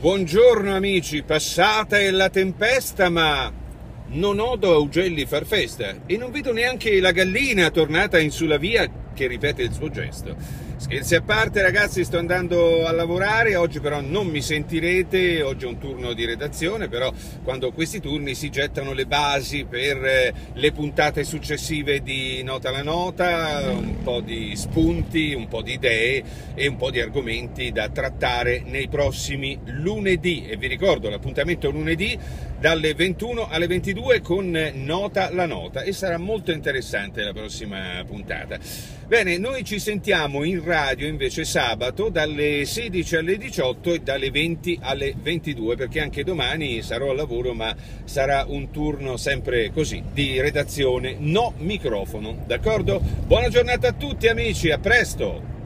Buongiorno amici, passata è la tempesta, ma non odo augelli far festa e non vedo neanche la gallina tornata in sulla via che ripete il suo gesto. Scherzi a parte ragazzi, sto andando a lavorare, oggi però non mi sentirete, oggi è un turno di redazione, però quando questi turni si gettano le basi per eh, le puntate successive di Nota la Nota, un po' di spunti, un po' di idee e un po' di argomenti da trattare nei prossimi lunedì. E vi ricordo l'appuntamento lunedì dalle 21 alle 22 con Nota la Nota e sarà molto interessante la prossima puntata. Bene, noi ci sentiamo in radio invece sabato dalle 16 alle 18 e dalle 20 alle 22 perché anche domani sarò al lavoro ma sarà un turno sempre così di redazione, no microfono, d'accordo? Buona giornata a tutti amici, a presto!